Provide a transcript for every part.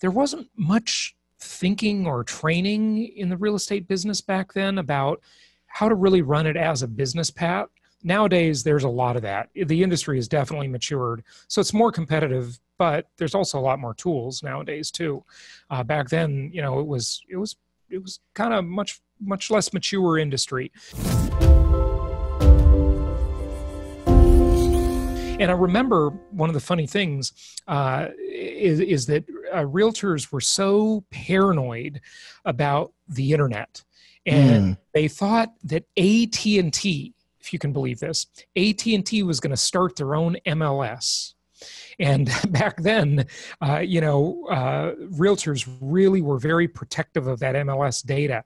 there wasn't much thinking or training in the real estate business back then about how to really run it as a business pat. Nowadays there's a lot of that. The industry has definitely matured so it's more competitive but there's also a lot more tools nowadays too. Uh, back then you know it was it was it was kind of much much less mature industry. And I remember one of the funny things uh, is, is, that uh, realtors were so paranoid about the internet, and mm. they thought that AT and T, if you can believe this, AT and T was going to start their own MLS. And back then, uh, you know, uh, realtors really were very protective of that MLS data,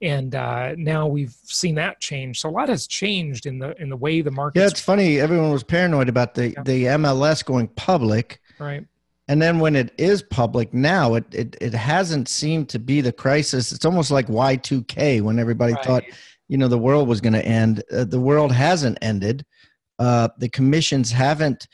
and uh, now we've seen that change. So a lot has changed in the in the way the market. Yeah, it's funny. Everyone was paranoid about the yeah. the MLS going public, right? And then when it is public now, it, it, it hasn't seemed to be the crisis. It's almost like Y2K when everybody right. thought, you know, the world was going to end. Uh, the world hasn't ended. Uh, the commissions haven't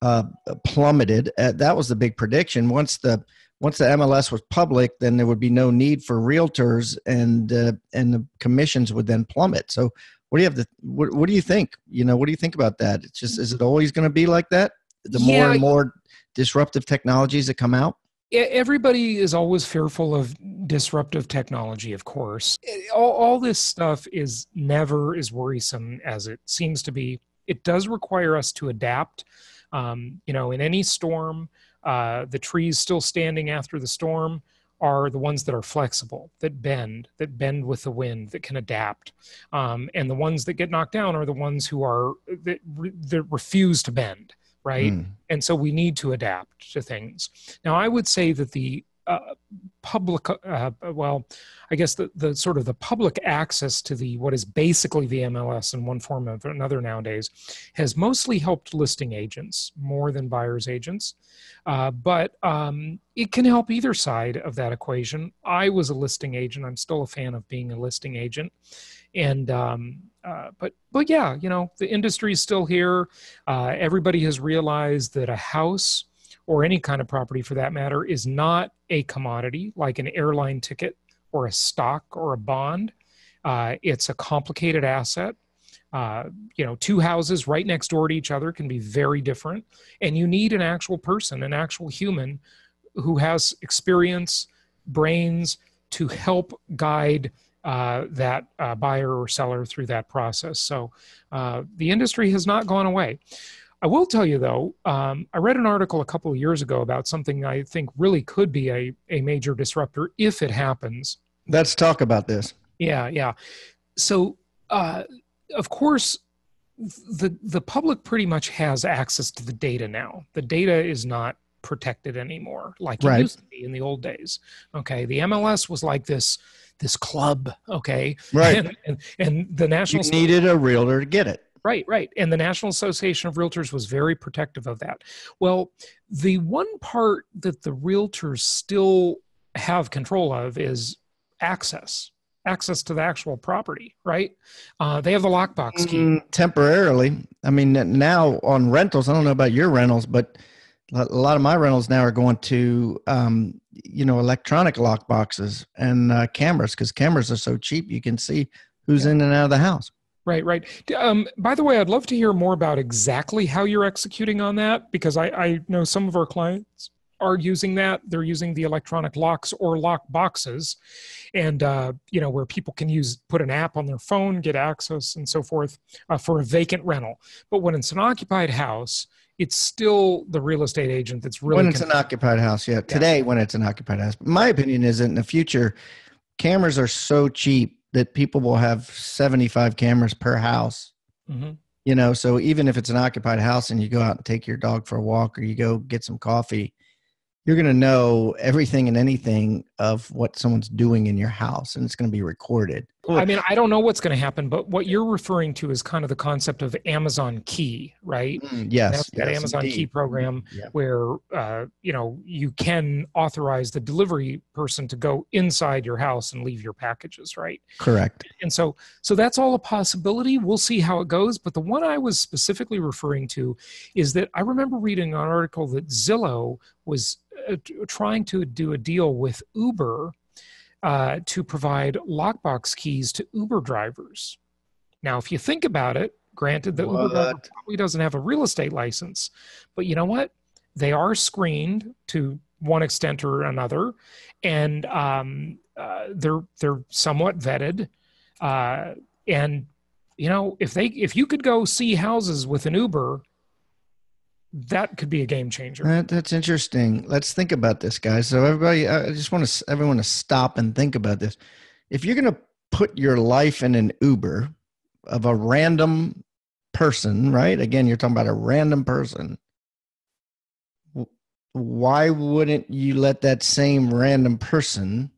uh, plummeted. Uh, that was the big prediction. Once the once the MLS was public, then there would be no need for realtors, and uh, and the commissions would then plummet. So, what do you have to? What, what do you think? You know, what do you think about that? It's just is it always going to be like that? The yeah, more and more disruptive technologies that come out. Everybody is always fearful of disruptive technology, of course. All, all this stuff is never as worrisome as it seems to be. It does require us to adapt um, you know, in any storm, uh, the trees still standing after the storm are the ones that are flexible, that bend, that bend with the wind, that can adapt. Um, and the ones that get knocked down are the ones who are that, re- that refuse to bend, right? Mm. And so we need to adapt to things. Now, I would say that the uh, public uh, well i guess the, the sort of the public access to the what is basically the mls in one form or another nowadays has mostly helped listing agents more than buyers agents. Uh, but um, it can help either side of that equation. I was a listing agent. I'm still a fan of being a listing agent. And um, uh, but but yeah you know the industry is still here. Uh, everybody has realized that a house or any kind of property for that matter, is not a commodity like an airline ticket or a stock or a bond. Uh, it's a complicated asset. Uh, you know, two houses right next door to each other can be very different, and you need an actual person, an actual human who has experience, brains to help guide uh, that uh, buyer or seller through that process. So uh, the industry has not gone away. I will tell you though, um, I read an article a couple of years ago about something I think really could be a, a major disruptor if it happens. Let's talk about this. Yeah, yeah. So, uh, of course, the the public pretty much has access to the data now. The data is not protected anymore like it right. used to be in the old days. Okay, the MLS was like this this club. Okay, right, and, and, and the national you needed a realtor to get it. Right, right. And the National Association of Realtors was very protective of that. Well, the one part that the realtors still have control of is access access to the actual property right uh, they have the lockbox key mm, temporarily i mean now on rentals i don't know about your rentals but a lot of my rentals now are going to um, you know electronic lock boxes and uh, cameras because cameras are so cheap you can see who's yeah. in and out of the house Right, right. Um, by the way, I'd love to hear more about exactly how you're executing on that because I, I know some of our clients are using that. They're using the electronic locks or lock boxes, and uh, you know where people can use put an app on their phone, get access, and so forth uh, for a vacant rental. But when it's an occupied house, it's still the real estate agent that's really when it's an occupied house. Yeah, today yeah. when it's an occupied house. My opinion is that in the future, cameras are so cheap that people will have 75 cameras per house. Mm-hmm. You know, so even if it's an occupied house and you go out and take your dog for a walk or you go get some coffee, you're going to know everything and anything of what someone's doing in your house and it's going to be recorded. I mean, I don't know what's going to happen, but what you're referring to is kind of the concept of Amazon Key, right? Mm, yes, that yes, Amazon indeed. Key program Yeah. where uh, you know you can authorize the delivery person to go inside your house and leave your packages, right? Correct. And so, so that's all a possibility. We'll see how it goes. But the one I was specifically referring to is that I remember reading an article that Zillow was uh, trying to do a deal with Uber uh, to provide lockbox keys to Uber drivers. Now, if you think about it, granted that Uber driver probably doesn't have a real estate license, but you know what? They are screened to one extent or another, and um, uh, they're they're somewhat vetted. Uh, and you know, if they if you could go see houses with an Uber, that could be a game changer. That, that's interesting. Let's think about this, guys. So everybody, I just want to everyone to stop and think about this. If you're going to put your life in an Uber of a random person, right? Again, you're talking about a random person. Why wouldn't you let that same random person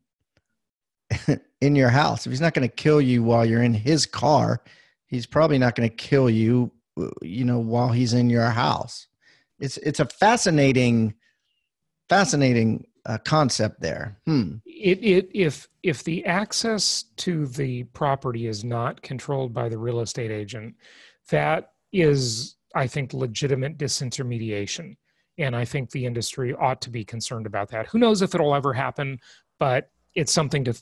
in your house? If he's not going to kill you while you're in his car, he's probably not going to kill you, uh, you know, while he's in your house it's it's a fascinating fascinating uh, concept there. Hmm. It, it if if the access to the property is not controlled by the real estate agent, that is, I think, legitimate disintermediation, and I think the industry ought to be concerned about that. Who knows if it'll ever happen, but it's something to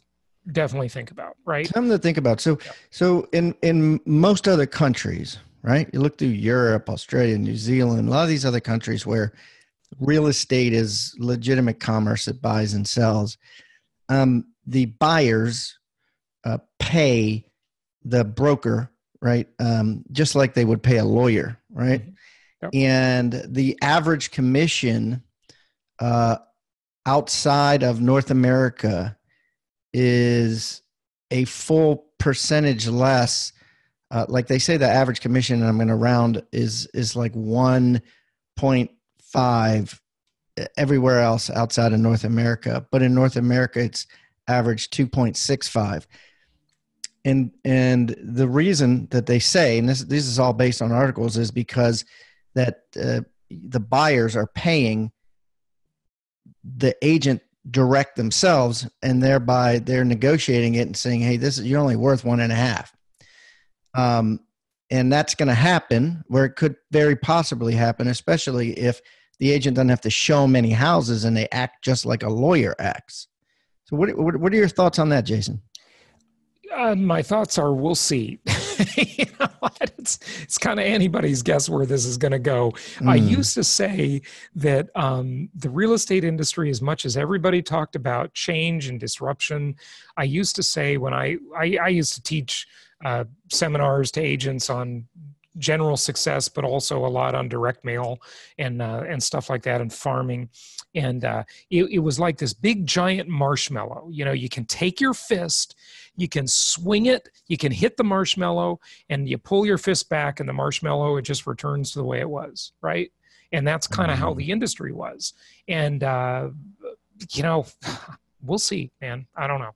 definitely think about, right? something to think about. So so in in most other countries right you look through europe australia new zealand a lot of these other countries where real estate is legitimate commerce it buys and sells um, the buyers uh, pay the broker right um, just like they would pay a lawyer right Mhm. Yep. and the average commission uh, outside of north america is a full percentage less uh, like they say the average commission and i'm going to round is is like 1.5 everywhere else outside of north america. But in north america it's average 2.65 and and the reason that they say and this this is all based on articles is because that uh, the buyers are paying the agent direct themselves and thereby they're negotiating it and saying hey this is you're only worth one and a half um, and that's going to happen where it could very possibly happen especially if the agent doesn't have to show many houses and they act just like a lawyer acts so what, what, what are your thoughts on that jason Uh, my thoughts are we'll see. you know? It's it's kind of anybody's guess where this is going to go. I Mm. used to say that um, the real estate industry, as much as everybody talked about change and disruption, I used to say when I I, I used to teach uh, seminars to agents on general success, but also a lot on direct mail and uh, and stuff like that, and farming. And uh, it, it was like this big giant marshmallow. You know, you can take your fist, you can swing it, you can hit the marshmallow, and you pull your fist back, and the marshmallow it just returns to the way it was, right? And that's kind of how Mhm. the industry was. And uh, you know, we'll see, man. I don't know.